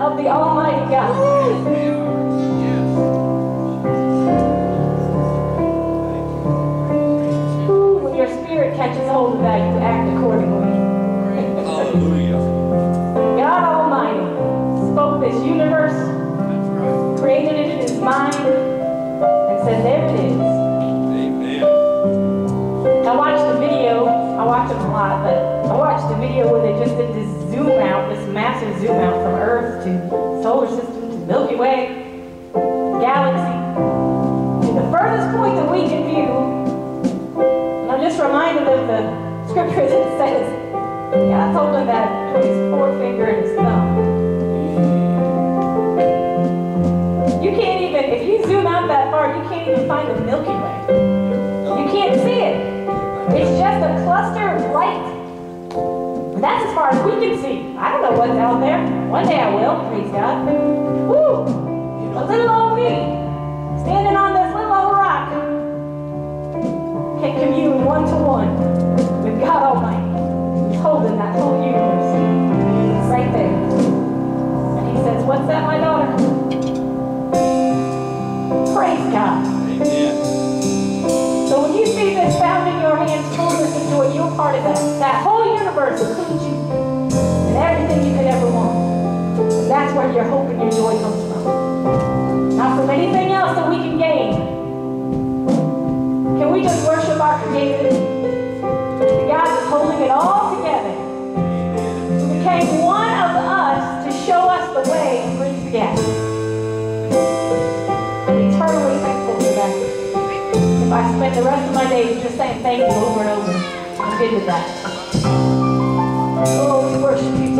the Almighty God. When your spirit catches hold of that, you act accordingly. Hallelujah. God Almighty spoke this universe, created it in his mind, and said, there it is. Amen. I watched the video, I watch them a lot, but I watched the video where they just did this zoom out, this massive zoom out from Earth to that says, God told him that put his forefinger and his thumb. You can't even, if you zoom out that far, you can't even find the Milky Way. You can't see it. It's just a cluster of light. That's as far as we can see. I don't know what's out there. One day I will, praise God. Where your hope and your joy comes from. Not from anything else that we can gain. Can we just worship our Creator? The God that's holding it all together. Who became one of us to show us the way and bridge the. I'm eternally thankful for that. If I spent the rest of my days just saying thank you over and over, I'm good with that. Oh, we worship you,